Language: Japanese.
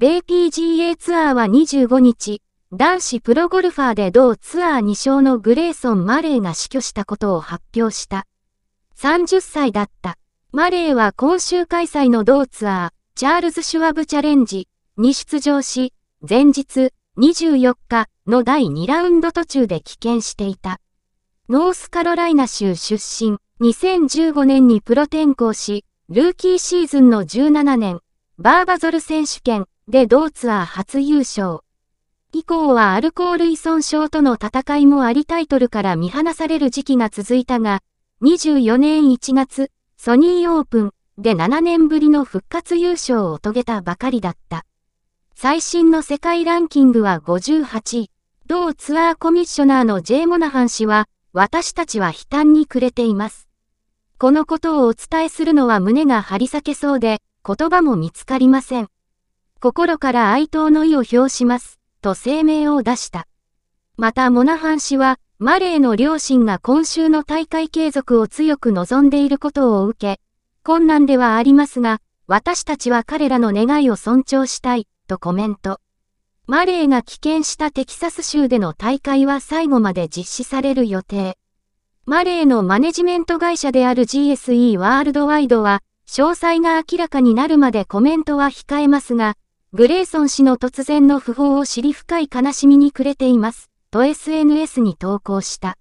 米 PGA ツアーは25日、男子プロゴルファーで同ツアー2勝のグレーソン・マレーが死去したことを発表した。30歳だった。マレーは今週開催の同ツアー、チャールズ・シュワブチャレンジに出場し、前日24日の第2ラウンド途中で棄権していた。ノースカロライナ州出身、2015年にプロ転向し、ルーキーシーズンの17年、バーバゾル選手権で同ツアー初優勝。以降はアルコール依存症との戦いもありタイトルから見放される時期が続いたが、24年1月、ソニーオープンで7年ぶりの復活優勝を遂げたばかりだった。最新の世界ランキングは58位。同ツアーコミッショナーのジェイ・モナハン氏は、私たちは悲嘆に暮れています。このことをお伝えするのは胸が張り裂けそうで、言葉も見つかりません。心から哀悼の意を表します、と声明を出した。またモナハン氏は、マレーの両親が今週の大会継続を強く望んでいることを受け、困難ではありますが、私たちは彼らの願いを尊重したい、とコメント。マレーが棄権したテキサス州での大会は最後まで実施される予定。マレーのマネジメント会社である GSE ワールドワイドは、詳細が明らかになるまでコメントは控えますが、グレイソン氏の突然の訃報を知り深い悲しみに暮れています、と SNS に投稿した。